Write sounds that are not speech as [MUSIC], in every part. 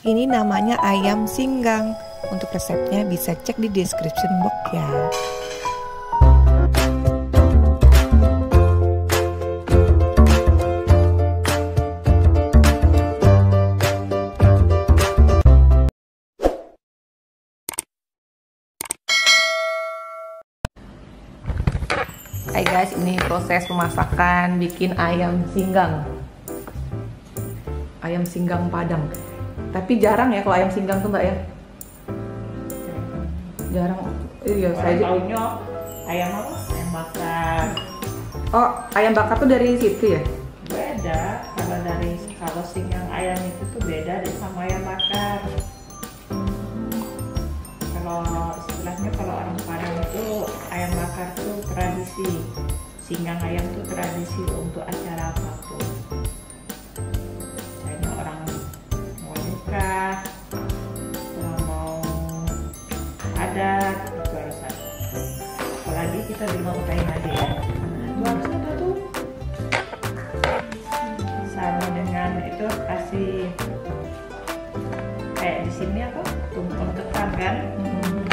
Ini namanya ayam singgang. Untuk resepnya bisa cek di description box ya. Hai guys, ini proses pemasakan bikin ayam singgang. Ayam singgang Padang. Tapi jarang ya kalau ayam singgang tuh mbak ya? Jarang. Iya, saya juga. Taunya ayam apa? Ayam bakar. Oh, ayam bakar tuh dari situ ya? Beda. Kalau dari kalau singgang ayam itu tuh beda deh sama ayam bakar. Kalau istilahnya kalau orang Padang itu ayam bakar tuh tradisi. Singgang ayam tuh tradisi untuk acara apa pun. Nikah, orang mau adat, itu harus ada. Apalagi kita di mau kain aja ya. Harus ada tuh. Sama dengan itu kasih kayak di sini apa tumpeng ketan kan ada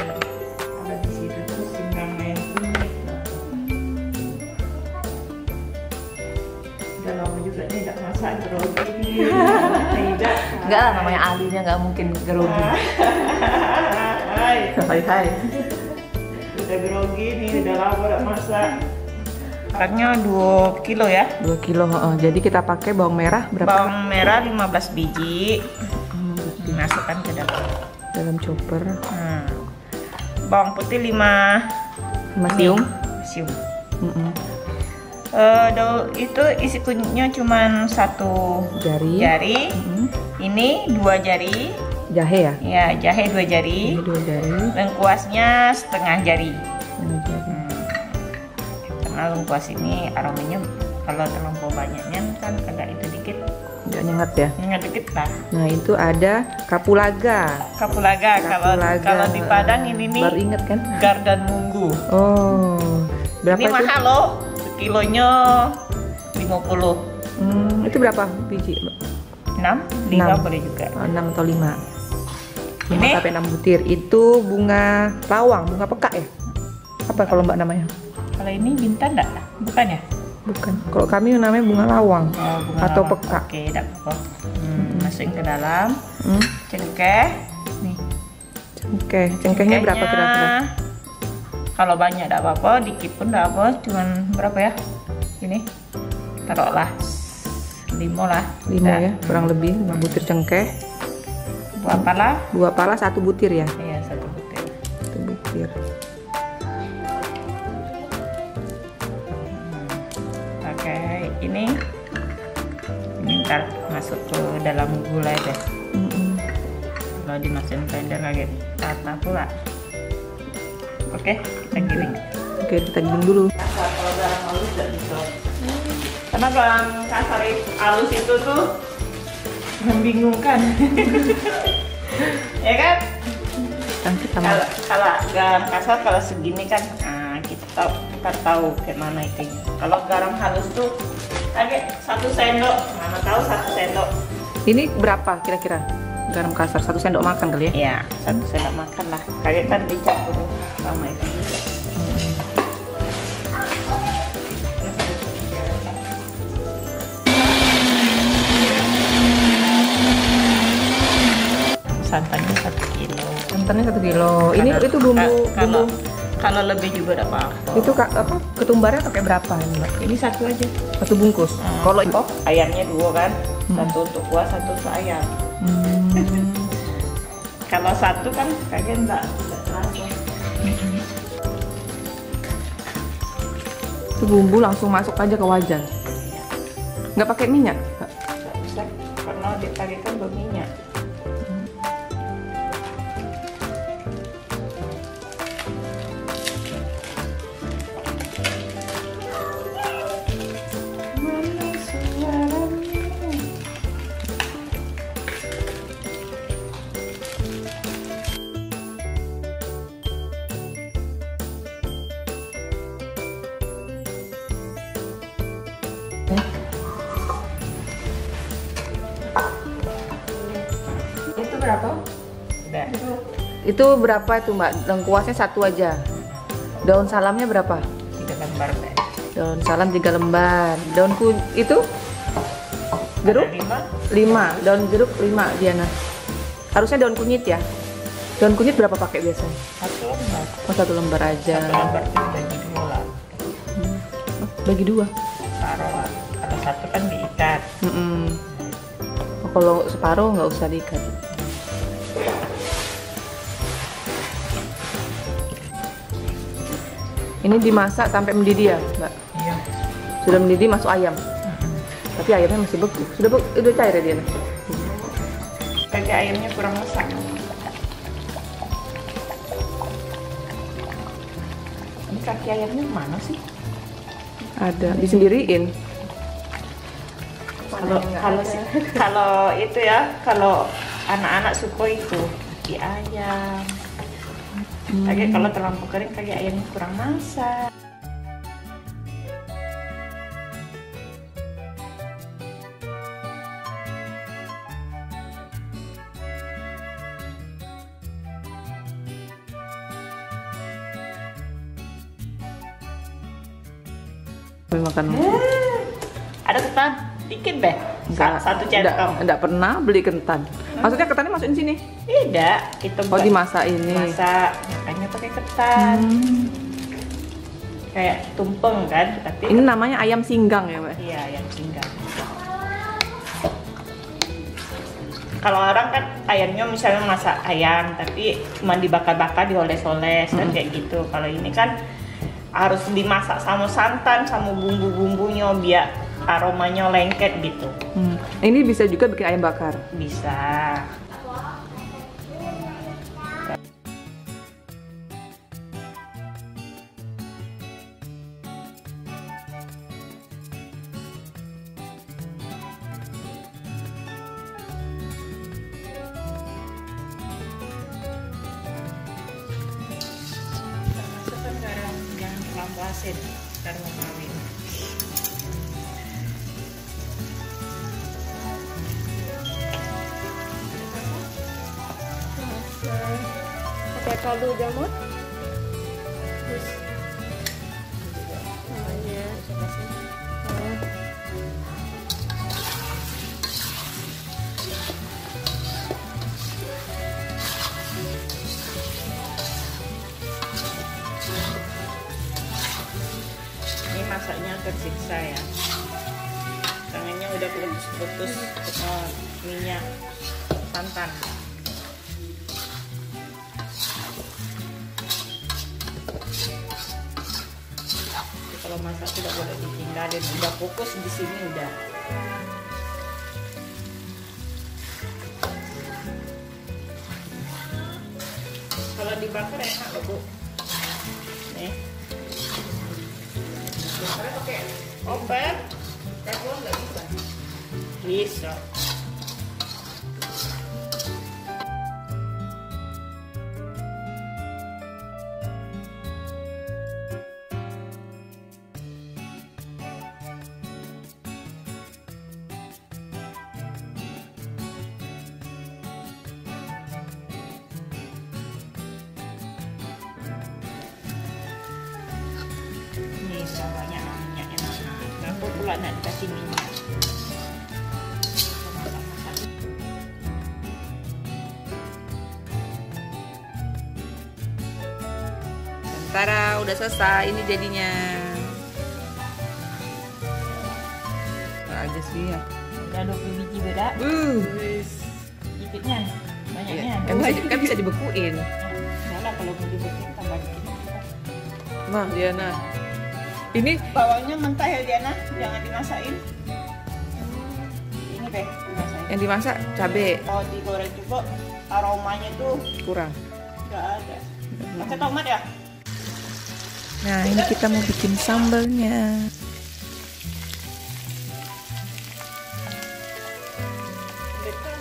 Enggak lah, namanya ahlinya nggak mungkin grogi. Hai, [LAUGHS] Hai hai. udah grogi nih udah lama udah masak Makannya 2 kilo ya 2 kilo, heeh. jadi kita pakai bawang merah berapa? bawang merah 15 biji Hmm, dimasukkan ke dalam dalam chopper. Hmm. Bawang putih 5 Masium. sium. Mm-mm. Eh, daun itu isi kunyitnya cuma satu Jari. jari. Mm-mm. Ini dua jari. Jahe ya? Ya, jahe dua jari. Ini dua jari. Lengkuasnya setengah jari. Ini jari. Hmm. Karena lengkuas ini aromanya kalau terlampau banyaknya kan agak itu dikit, Nggak nyengat ya? nyengat dikit lah. Nah itu ada kapulaga. Kapulaga kalau Kapulaga. kalau di Padang ini nih Baru inget kan? gar dan munggu. Oh, berapa ini itu? mahal loh, kilonya 50. Hmm, itu berapa biji? 6, 5 Enam. boleh juga. Oh, 6 atau 5 5 Ini? sampai 6 butir. Itu bunga lawang, bunga peka ya? Apa kalau Mbak namanya? Kalau ini bintang enggak? Bukan ya? Bukan. Kalau kami namanya bunga lawang Oh, bunga atau lawang. peka. Oke, enggak apa-apa. Hmm, masukin ke dalam. Hmm. Cengkeh. Nih. Oke, cengkehnya berapa cengkehnya, kira-kira? Kalau banyak enggak apa-apa, dikit pun enggak apa, cuman berapa ya? Ini. Taruhlah 5 lah. 5 Udah. ya, kurang lebih 5 butir cengkeh. Buat pala? Dua pala satu butir ya? Iya, satu butir. Satu butir. Pakai ini. Ini ntar masuk ke dalam gulai deh. Mm-mm. kalau dimasukin blender lagi tata pula oke kita giling Oke, kita giling dulu. Karena garam kasar halus itu tuh membingungkan. [LAUGHS] Ya kan? Kan kalau kalau garam kasar kalau segini kan nah, kita tahu kita tahu kayak mana itu. Kalau garam halus tuh kayak satu sendok mana tahu satu sendok. Ini berapa kira-kira? Garam kasar? Satu sendok makan kali ya? ya satu sendok makan lah. Kayak kan dicampur sama itu santannya satu kilo Santannya satu kilo. Ini Kalau- itu bumbu ka- kalau bumbu kalau lebih juga tidak apa-apa itu kak apa ketumbarnya pakai berapa ini mbak? ini satu aja Satu bungkus. Hmm. Kalau oh ayamnya dua kan Hmm. satu untuk kuah satu untuk ayam Hmm. [LAUGHS] kalau satu kan kagak enggak enggak terasa itu bumbu langsung masuk aja ke wajan. Nggak pakai minyak? Nggak usah karena dipakai kan berminyak berapa? Udah. Itu berapa itu mbak? Lengkuasnya satu aja. Daun salamnya berapa? Tiga lembar deh. Daun salam tiga lembar. Daun ku itu jeruk lima. lima. Daun jeruk lima Diana. Harusnya daun kunyit ya. Daun kunyit berapa pakai biasanya? Satu lembar. Oh satu lembar aja. Satu lembar itu bagi dua lah. Oh, bagi dua. Satu kan diikat. Mm-mm. Oh, kalau separuh nggak usah diikat. Ini dimasak sampai mendidih ya, Mbak. Iya. Sudah mendidih masuk ayam. Tapi ayamnya masih beku. Sudah beku, udah cair ya dia. Kaki ayamnya kurang masak. Ini kaki ayamnya mana sih? Ada, disendiriin. Kalau kalau kalau itu ya, kalau anak-anak suka itu kaki ayam. Kaki kalau terlalu kering kaki ayamnya kurang masak. Makan. Ada ketan dikit deh. Sa- Satu enggak, centong. enggak pernah beli kentan. Maksudnya ketannya masukin sini. Tidak, kita Oh, dimasak ini. masak, makanya pakai ketan. Hmm. Kayak tumpeng kan, tapi Ini namanya ayam singgang ya, Mbak. Iya, yang singgang. Kalau orang kan ayamnya misalnya masak ayam, tapi cuma dibakar-bakar, dioles-oles kan kayak gitu. Kalau ini kan harus dimasak sama santan, sama bumbu-bumbunya biar aromanya lengket gitu. Hmm. Ini bisa juga bikin ayam bakar. Bisa. Masukkan garam jangan terlalu asin karena kawin. Kaldu jamur terus. Ini masaknya tersiksa ya. Tangannya udah putus-putus eh, minyak santan. Kalau masak tidak boleh ditinggalin. Udah fokus di sini udah. Kalau dibakar enak loh bu. Nih. Bakarnya pakai oven. Teflon nggak bisa. Bisa. Ini sudah banyak minyaknya nah. Berapa pula nak dikasih minyak? Tara, udah selesai ini jadinya. Nah, aja sih ya. Udah 20 biji beda. Uh, Dikitnya, banyaknya. kan bisa, kan bisa dibekuin. Udah lah kalau mau dibikin tambah dikit. Nah, Diana. Ini Bawangnya mentah ya Diana, jangan dimasakin. Ini deh, dimasakin. yang dimasak cabe Kalau digoreng juga aromanya tuh kurang. nggak ada. Pakai tomat ya? Nah, ini kita mau bikin sambalnya. Betul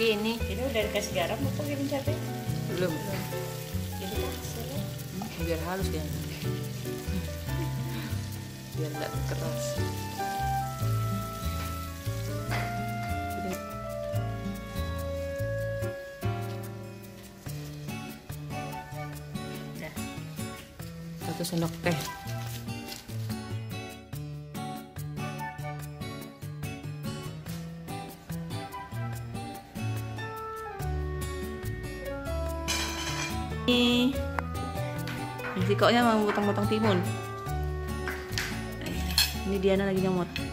Sini. Ini udah dikasih garam apa kirim cabai? Belum. Jadi hasil. Biar halus dia. biar nggak keras Ya. satu sendok teh ini si koknya mau potong-potong timun ini Diana lagi nyomot ya.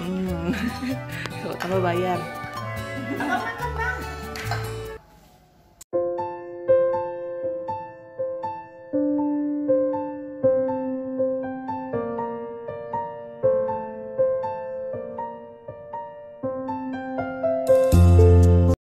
hmm. [LAUGHS] tambah bayar